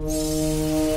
Música